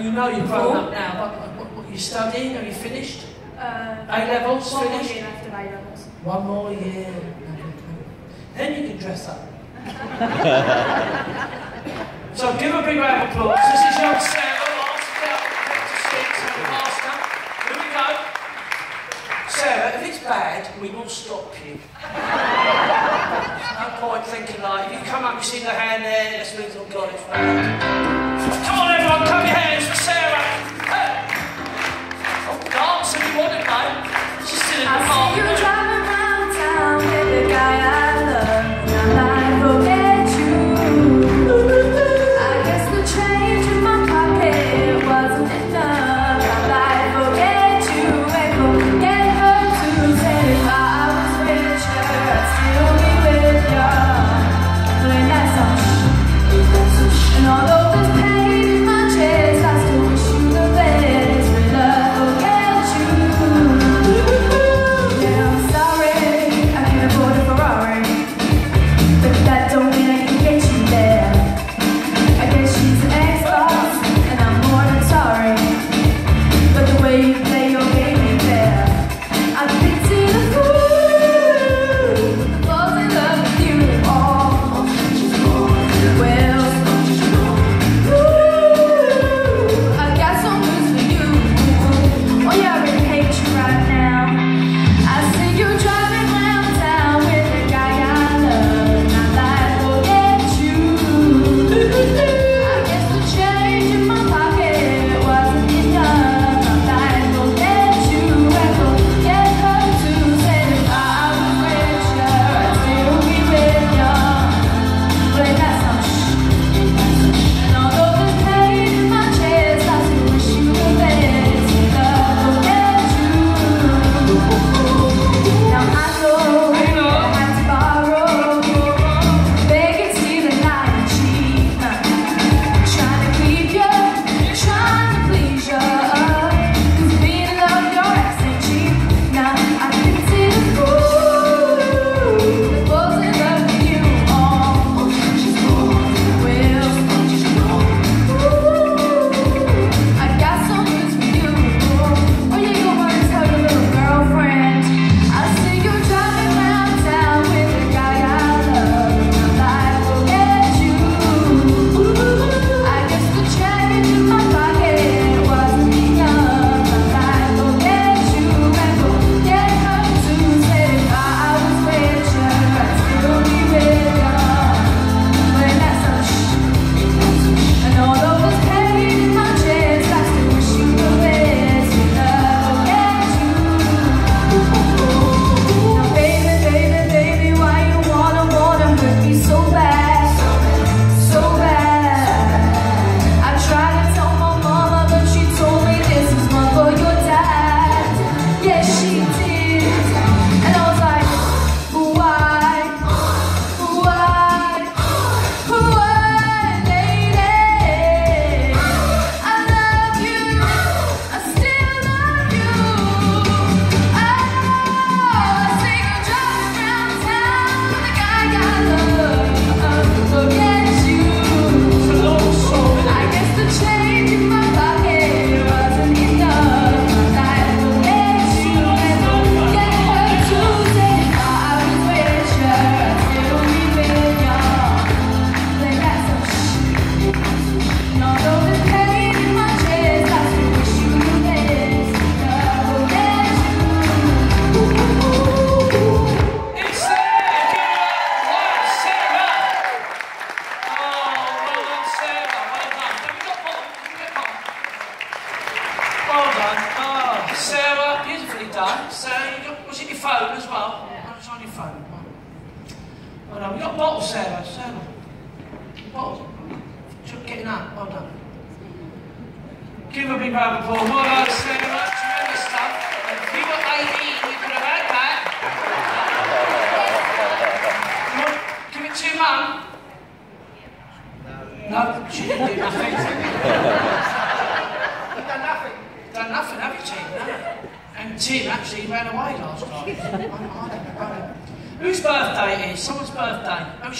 you know you're grown up now, but what, what, you studying? Have you finished? Uh, A levels one finished? More year left A levels. One more year. Then you can dress up. so give a big round of applause. This is your sound. Sir, if it's bad, we will stop you. no point thinking like, if you come up, you see the hand there, that means, oh God, it's bad. Come on, everyone, clap your hands for Sarah. Hey. Oh, dance if you want it, mate. She's still in the volta zijn was in die vuil, dat is wel. Maar dat is al niet vuil. Maar dan, ja, bottle Sarah, Sarah. Bottle. Should get in that, well done. Give a big round of applause. Well done, Sarah. Tremendous stuff. And if you were you could have. Give it to your mum. No, she didn't. And Tim actually ran away last time. Whose birthday is? Someone's birthday. Oh,